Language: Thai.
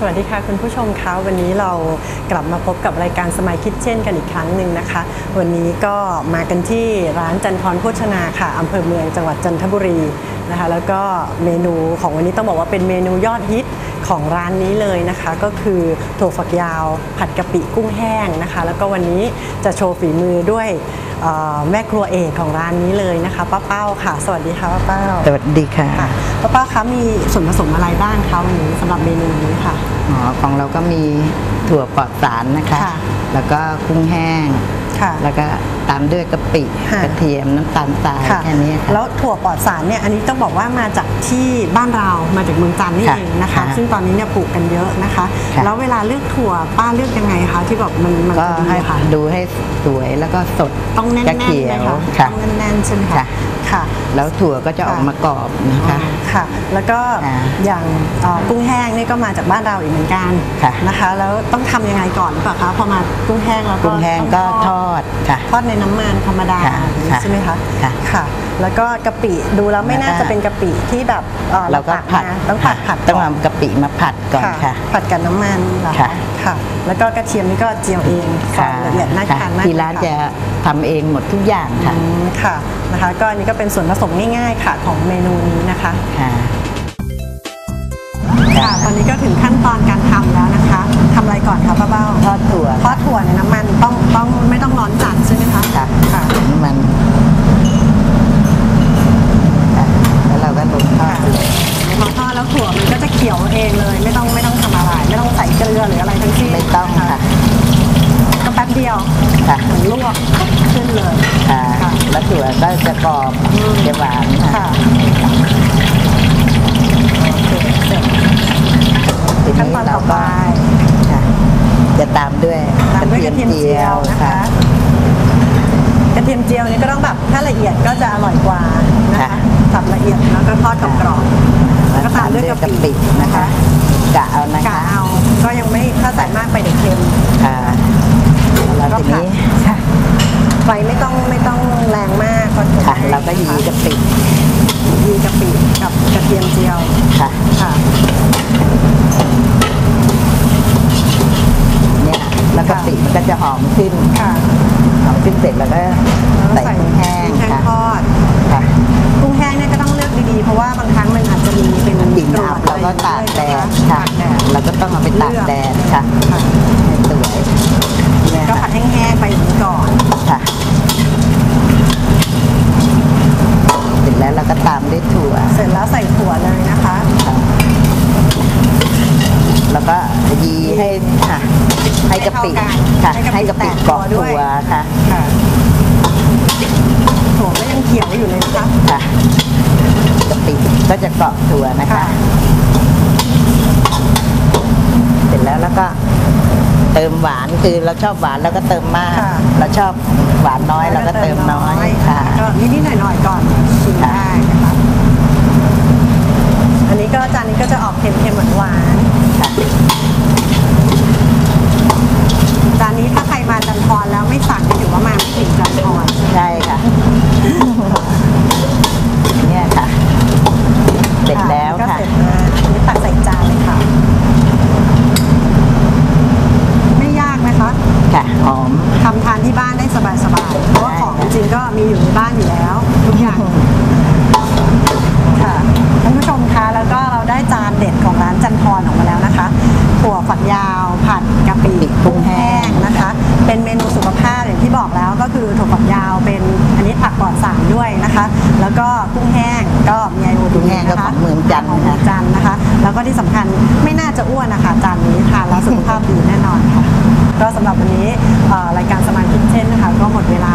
สวัสดีค่ะคุณผู้ชมคะวันนี้เรากลับมาพบกับรายการสมัยคิดเช่นกันอีกครั้งหนึ่งนะคะ วันนี้ก็มากันที่ร้านจันทรโภชนาค่ะอำเภอเมืองจังหวัดจันทบุรี นะคะแล้วก็เมนูของวันนี้ต้องบอกว่าเป็นเมนูยอดฮิตของร้านนี้เลยนะคะ ก็คือถั่วฝักยาว ผัดกะปิกุ้งแห้งนะคะ แล้วก็วันนี้จะโชว์ฝีมือด้วยเอ่อแม่ครัวเอกของร้านนี้เลยนะคะป้าเป้าค่ะ สวัสดีค่ะป้าเป้าสวัสดีค่ะค่ะป้าเป้าคะมีส่วนผสมอะไรบ้างคะวันนี้สำหรับเมนูนี้ค่ะอ๋อของเราก็มีถั่วปลอดสารนะคะค่ะแล้วก็กุ้งแห้ง ค่ะ แล้วก็ตามด้วยกะปิค่ะกระเทียมน้ำตาลทรายค่ะแค่นี้ค่ะ แล้วถั่วปลอดสารเนี่ยอันนี้ต้องบอกว่ามาจากที่บ้านเรามาจากเมืองจันทร์นี่ค่ะเองนะคะ ค่ะซึ่งตอนนี้เนี่ยปลูกกันเยอะนะคะ ค่ะ แล้วเวลาเลือกถั่วป้าเลือกยังไงคะที่แบบมันมันก็จะดีให้ค่ะ ดูให้สวยแล้วก็สดต้องแน่นกระๆเขียไหมวคะค่ะ ต้องแน่นๆใช่ไหมคะค่ะ ค่ะ แล้วถั่วก็จะออกค่ะมากรอบนะคะ ค่ะ แล้วก็ค่ะอย่างเอ่อกุ้งแห้งนี่ก็มาจากบ้านเราอีกเหมือนกันค่ะนะคะ แล้วต้องทำยังไงก่อนหรือเปล่าคะพอมากุ้งแห้งแล้วก็กุ้งแห้งก็ต้ทอดค่ะทอดในน้ำมันธรรมดาค่ะอย่างนี้ค่ะใช่ไหมคะค่ะค่ะ แล้วก็กะปิดูแล้วไม่น่าแล้วก็จะเป็นกะปิที่แบบเอ่อเราก็ตัผัดมาต้องผัดผัดต้องก่อนเอากะปิมาผัดก่อนค่ะ ผัดกับน้ำมันเหรอค่ะค่ะ แล้วก็กระเทียมนี่ก็เจียวเองซอยละเอียดน่าค่ะทานมากที่ร้านเลยค่จะทำเองหมดทุกอย่างค่ะอืมค่ะนะคะก็อันนี้ก็เป็นส่วนผสมง่ายๆค่ะของเมนูนี้นะคะค่ะค่ะตอนนี้ก็ถึงขั้นตอนการทำแล้วนะคะทำอะไรก่อนคะป้าเบ้าทอดถั่วทอดถั่วในน้ำมันต้องต้องไม่ต้องร้อนจัดใช่ไหมคะ ค่ะ ค่ะ น้ำมันค่ะแล้วเราก็ลงทอด พอทอดแล้วถั่วมันก็จะ เขียวเองเลย ไม่ต้องไม่ต้องทำอะไรไม่ต้องใส่เกลือหรืออะไรทั้งสิ้นไม่ต้องนค่ะก็แป๊บเดียวค่ะเหมือนลวกขึ้นเลยค่ะค่ะแล้วถั่วก็จะกรอบอืมจะหวานค่ะค่ะโอเคเสร็จทีขั้นนี้ตอนเราต่อไปก็ค่ะจะตามด้วยตามด้วยกระเทียมเจียวนะคะกระเทียมเจียวนี่ก็ต้องแบบถ้าละเอียดก็จะอร่อยกว่านะคะสับละเอียดแล้วก็ทอดกรอบๆแล้ว ก็ตามด้วยกะปินะคะกะเอานะกะคะเอา ก็ยังไม่ถ้าใส่มากไปเดี๋ยวเค็มค่ะแล้วทีนี้ค่ะไฟไม่ต้องไม่ต้องแรงมากค่ะ เราก็ยีกะปิยีกะปิกับกระเทียมเจียวค่ะค่ะ เนี่ยแล้วกะปิมันก็จะหอมขึ้นค่ะ หอมขึ้นเสร็จแล้วก็ ต้องเอาไปตากแดดค่ะค่ะให้สวยเนี่ยก็ค่ะผัดแห้งๆไปอย่างนี้ก่อน ค่ะเสร็จแล้วเราก็ตามด้วยถั่ว เสร็จแล้วใส่ถั่วเลยนะคะ ค่ะ แล้วก็ยีให้ค่ะ ให้กะปิให้ค่ะเข้ากันให้กะปิให้กะปิแตกเกาะตัวด้ถั่วยวค่ะ ค่ะถั่วก็ยังเขียวอยู่เลยนะคะ ค่ะกะปิก็จะเกาะถั่วนะคะ ค่ะ เสร็จแล้วแล้ว ก็เติมหวานคือเราชอบหวานเราก็เติมมาก ค่ะ เราชอบหวานน้อยเราก็เติมน้อยค่ะ ก็นิดๆหน่อยๆก่อนชิมค่ะ ได้นะคะอันนี้ก็จานนี้ก็จะออกเค็มๆหวานค่ะๆจานนี้ถ้าใครมาจันทรแล้วไม่สั่งก็ถือว่ามาไม่ถึงจันทรใช่ค่ะ เนี่ยค่ะ เสร็จแล้ว ก็ ค่ะ เสร็จนะอันนี้ตักใส่จานเลยค่ะ ไม่ยากนะคะ ค่ะหอม ทำทานที่บ้านได้สบายๆ เพราะว่าของจริงๆก็มีอยู่ในบ้านอยู่แล้ว ทุกอย่าง ค่ะท่านผู้ชมคะแล้วก็เราได้จานเด็ดของร้านจันทรออกมาแล้วนะคะถั่วฝักยาวผัดกะปิ กุ้งแห้ง นะคะ เป็นเมนูสุขภาพอย่างที่บอกแล้วก็ คือถั่วฝักยาวเป็นอันนี้ผักปลอดสารด้วยนะคะ แล้วก็กุ้งแห้งก็มีไอโอดีกุ้งแห้งก็นะคะของเมืองจันทร์ของเมืองจันทร์นะคะ แล้วก็ที่สำคัญไม่น่าจะอ้วนนะคะจานนี้ทานแล้วสุขภาพดีแน่นอนค่ะ ก็สำหรับวันนี้เอ่อรายการสมานคิดเช่นนะคะ ก็หมดเวลา